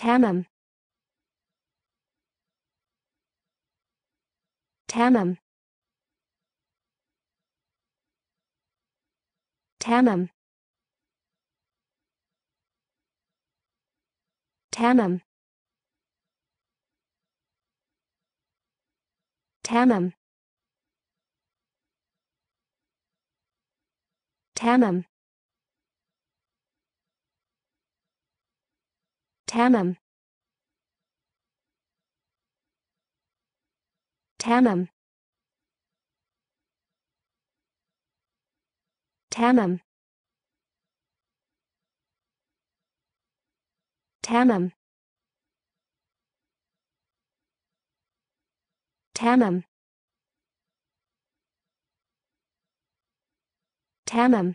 Tamam. Tamam. Tamam. Tamam. Tamam. Tamam. Tamam. Tamam. Tamam. Tamam. Tamam. Tamam.